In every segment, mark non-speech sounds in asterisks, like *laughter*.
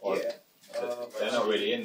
Or Yeah. They're not really in.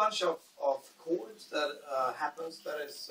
bunch of, of chords that uh, happens that is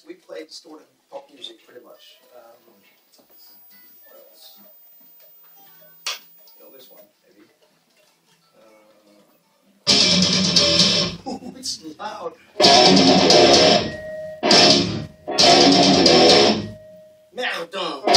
is we play distorted pop music pretty much. Um, what else? Oh, this one maybe. Uh, ooh, *laughs* it's loud. Marathon.